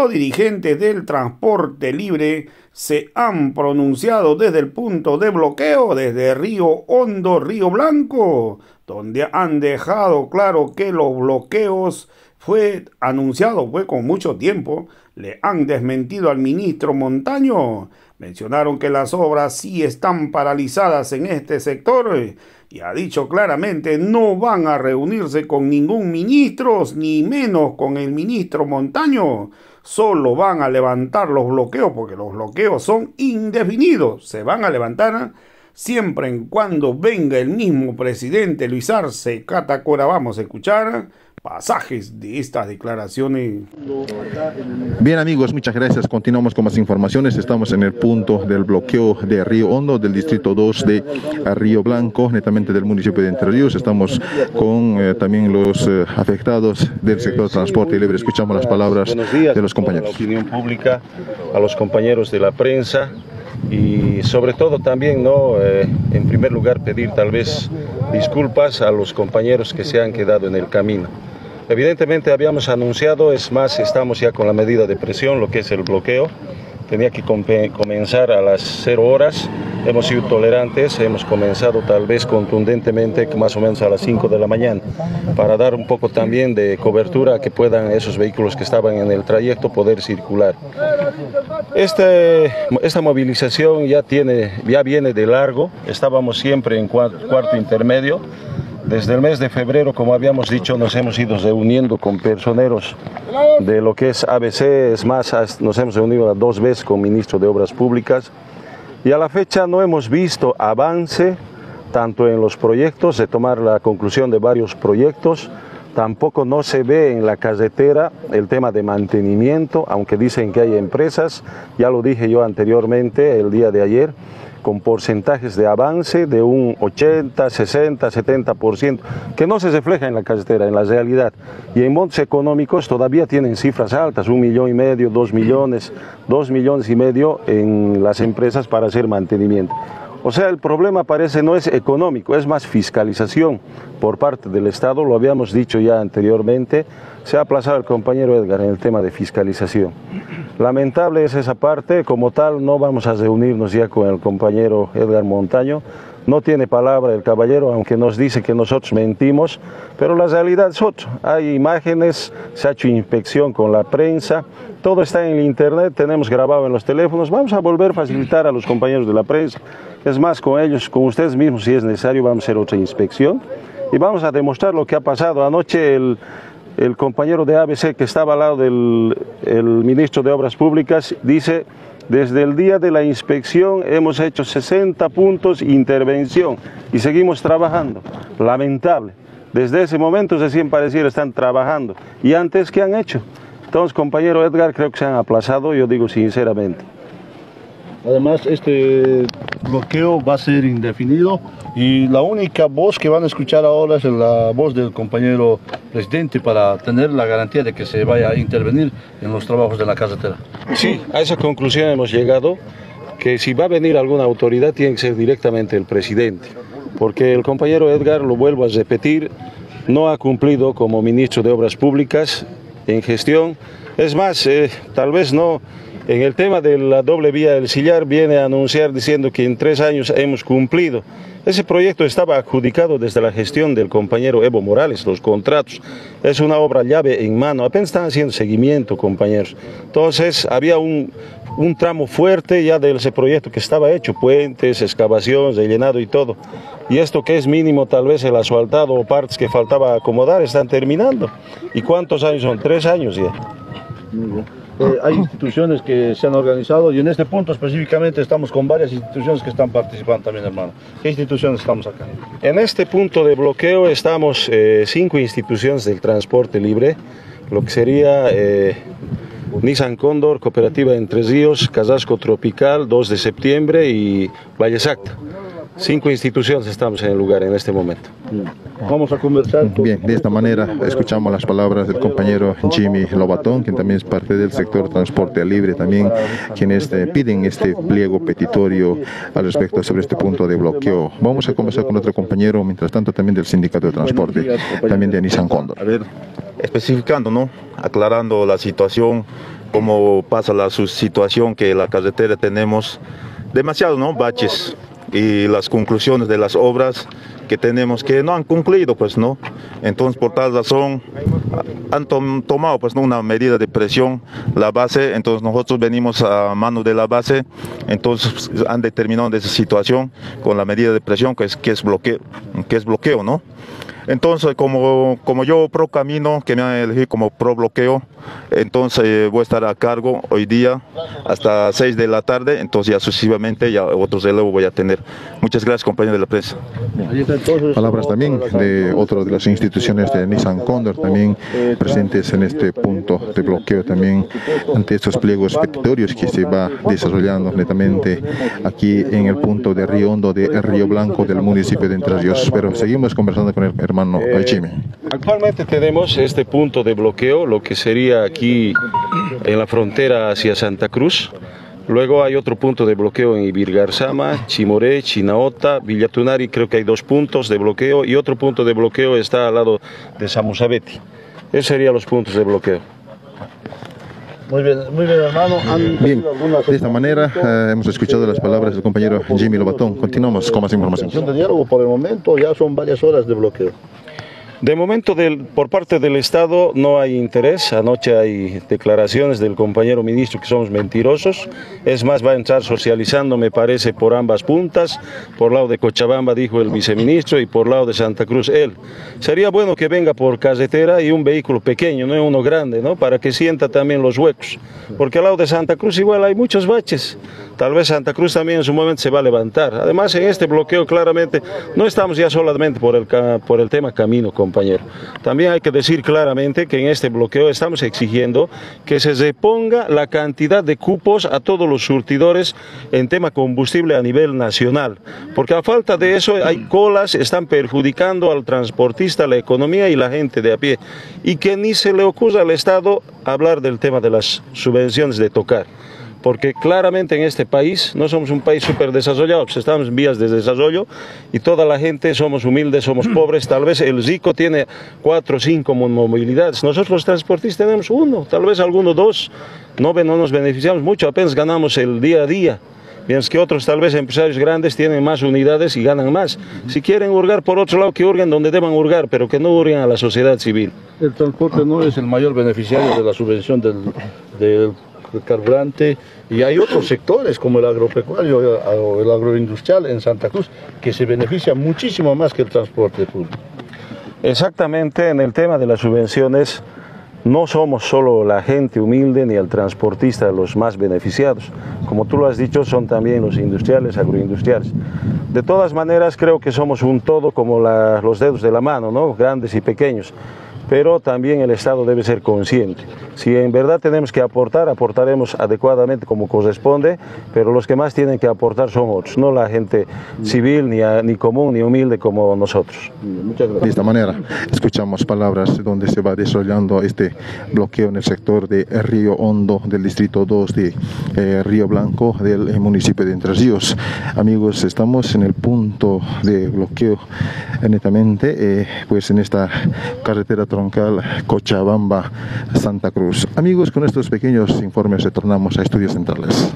los dirigentes del transporte libre se han pronunciado desde el punto de bloqueo desde Río Hondo, Río Blanco, donde han dejado claro que los bloqueos fue anunciado, fue con mucho tiempo, le han desmentido al ministro Montaño. Mencionaron que las obras sí están paralizadas en este sector y ha dicho claramente no van a reunirse con ningún ministro, ni menos con el ministro Montaño. Solo van a levantar los bloqueos porque los bloqueos son indefinidos. Se van a levantar siempre en cuando venga el mismo presidente Luis Arce Catacora. Vamos a escuchar pasajes de estas declaraciones. Bien amigos, muchas gracias. Continuamos con más informaciones. Estamos en el punto del bloqueo de Río Hondo, del distrito 2 de Río Blanco, netamente del municipio de Entre Ríos. Estamos con eh, también los eh, afectados del sector transporte libre. Escuchamos las palabras de los compañeros. A la opinión pública, a los compañeros de la prensa y sobre todo también, ¿no? Eh, en primer lugar, pedir tal vez disculpas a los compañeros que se han quedado en el camino. Evidentemente habíamos anunciado, es más, estamos ya con la medida de presión, lo que es el bloqueo. Tenía que comenzar a las cero horas. Hemos sido tolerantes, hemos comenzado tal vez contundentemente más o menos a las 5 de la mañana para dar un poco también de cobertura a que puedan esos vehículos que estaban en el trayecto poder circular. Este, esta movilización ya, tiene, ya viene de largo, estábamos siempre en cuarto intermedio. Desde el mes de febrero, como habíamos dicho, nos hemos ido reuniendo con personeros de lo que es ABC, es más, nos hemos reunido dos veces con ministro de Obras Públicas y a la fecha no hemos visto avance tanto en los proyectos, de tomar la conclusión de varios proyectos, tampoco no se ve en la carretera el tema de mantenimiento, aunque dicen que hay empresas, ya lo dije yo anteriormente el día de ayer, con porcentajes de avance de un 80, 60, 70%, que no se refleja en la carretera, en la realidad. Y en montes económicos todavía tienen cifras altas, un millón y medio, dos millones, dos millones y medio en las empresas para hacer mantenimiento. O sea, el problema parece no es económico, es más fiscalización por parte del Estado, lo habíamos dicho ya anteriormente, se ha aplazado el compañero Edgar en el tema de fiscalización. Lamentable es esa parte, como tal no vamos a reunirnos ya con el compañero Edgar Montaño, no tiene palabra el caballero, aunque nos dice que nosotros mentimos, pero la realidad es otra. Hay imágenes, se ha hecho inspección con la prensa, todo está en el internet, tenemos grabado en los teléfonos, vamos a volver a facilitar a los compañeros de la prensa. Es más, con ellos, con ustedes mismos, si es necesario, vamos a hacer otra inspección y vamos a demostrar lo que ha pasado. Anoche el, compañero de ABC que estaba al lado del el ministro de Obras Públicas dice, desde el día de la inspección hemos hecho 60 puntos intervención y seguimos trabajando. Lamentable. Desde ese momento recién pareciera están trabajando. ¿Y antes qué han hecho? Entonces, compañero Edgar, creo que se han aplazado, yo digo sinceramente. Además, este bloqueo va a ser indefinido y la única voz que van a escuchar ahora es la voz del compañero presidente para tener la garantía de que se vaya a intervenir en los trabajos de la carretera. Sí, a esa conclusión hemos llegado, que si va a venir alguna autoridad tiene que ser directamente el presidente, porque el compañero Edgar, lo vuelvo a repetir, no ha cumplido como ministro de Obras Públicas en gestión. Es más, eh, tal vez no en el tema de la doble vía del Sillar viene a anunciar diciendo que en tres años hemos cumplido. Ese proyecto estaba adjudicado desde la gestión del compañero Evo Morales, los contratos. Es una obra llave en mano, apenas están haciendo seguimiento, compañeros. Entonces había un, un tramo fuerte ya de ese proyecto que estaba hecho, puentes, excavación, rellenado y todo. Y esto que es mínimo, tal vez el asfaltado o partes que faltaba acomodar, están terminando. ¿Y cuántos años son? Tres años ya. Hay instituciones que se han organizado y en este punto específicamente estamos con varias instituciones que están participando también, hermano. ¿Qué instituciones estamos acá? En este punto de bloqueo estamos eh, cinco instituciones del transporte libre, lo que sería eh, Nissan Cóndor, Cooperativa Entre Ríos, Casasco Tropical, 2 de septiembre y Valle Exacta. Cinco instituciones estamos en el lugar en este momento. Vamos a conversar. Bien, de esta manera escuchamos las palabras del compañero Jimmy Lobatón, quien también es parte del sector transporte libre, también quienes piden este pliego petitorio al respecto sobre este punto de bloqueo. Vamos a conversar con otro compañero, mientras tanto también del sindicato de transporte, también de Nissan Condor. A ver, especificando, ¿no? Aclarando la situación como pasa la situación que la carretera tenemos demasiados ¿no? baches y las conclusiones de las obras que tenemos que no han concluido, pues no. Entonces, por tal razón, han tomado pues una medida de presión la base, entonces nosotros venimos a mano de la base, entonces han determinado esa situación con la medida de presión que es, que es bloqueo, que es bloqueo, ¿no? Entonces, como, como yo pro camino, que me han elegido como pro bloqueo, entonces eh, voy a estar a cargo hoy día hasta 6 de la tarde, entonces ya sucesivamente ya otros relevos voy a tener. Muchas gracias compañeros de la prensa. Palabras también de otra de las instituciones de Nissan Condor, también presentes en este punto de bloqueo también ante estos pliegos petitorios que se va desarrollando netamente aquí en el punto de Río Hondo de Río Blanco del municipio de Entre Ríos. Pero seguimos conversando con el hermano eh, Actualmente tenemos este punto de bloqueo, lo que sería aquí en la frontera hacia Santa Cruz. Luego hay otro punto de bloqueo en Ibirgarzama, Chimoré, Chinaota, Villatunari, creo que hay dos puntos de bloqueo y otro punto de bloqueo está al lado de Samusabeti. Esos serían los puntos de bloqueo. Muy bien, muy bien, hermano. Bien, de esta manera eh, hemos escuchado las palabras del compañero Jimmy Lobatón. Continuamos con más información. De diálogo por el momento ya son varias horas de bloqueo. De momento, por parte del Estado no hay interés. Anoche hay declaraciones del compañero ministro que somos mentirosos. Es más, va a entrar socializando, me parece, por ambas puntas. Por lado de Cochabamba, dijo el viceministro, y por lado de Santa Cruz, él. Sería bueno que venga por carretera y un vehículo pequeño, no uno grande, ¿no? Para que sienta también los huecos. Porque al lado de Santa Cruz igual hay muchos baches. Tal vez Santa Cruz también en su momento se va a levantar. Además, en este bloqueo claramente no estamos ya solamente por el, por el tema camino, compañero. También hay que decir claramente que en este bloqueo estamos exigiendo que se reponga la cantidad de cupos a todos los surtidores en tema combustible a nivel nacional, porque a falta de eso hay colas, están perjudicando al transportista, la economía y la gente de a pie, y que ni se le ocurra al Estado hablar del tema de las subvenciones de tocar porque claramente en este país no somos un país súper desarrollado, pues estamos en vías de desarrollo y toda la gente somos humildes, somos pobres, tal vez el rico tiene cuatro o cinco movilidades, nosotros los transportistas tenemos uno, tal vez alguno dos, no, no nos beneficiamos mucho, apenas ganamos el día a día. Mientras que otros, tal vez empresarios grandes, tienen más unidades y ganan más. Si quieren hurgar por otro lado, que hurguen donde deban hurgar, pero que no hurguen a la sociedad civil. El transporte no es el mayor beneficiario de la subvención del, del carburante, y hay otros sectores como el agropecuario o el agroindustrial en Santa Cruz que se benefician muchísimo más que el transporte público. Exactamente, en el tema de las subvenciones no somos solo la gente humilde ni el transportista los más beneficiados. Como tú lo has dicho, son también los industriales, agroindustriales. De todas maneras, creo que somos un todo como los dedos de la mano, ¿no? grandes y pequeños pero también el Estado debe ser consciente. Si en verdad tenemos que aportar, aportaremos adecuadamente como corresponde, pero los que más tienen que aportar son otros, no la gente civil, ni, ni común, ni humilde como nosotros. De esta manera, escuchamos palabras donde se va desarrollando este bloqueo en el sector de Río Hondo, del Distrito 2 de eh, Río Blanco, del municipio de Entre Ríos. Amigos, estamos en el punto de bloqueo netamente, eh, pues en esta carretera Cochabamba, Santa Cruz. Amigos, con estos pequeños informes retornamos a Estudios Centrales.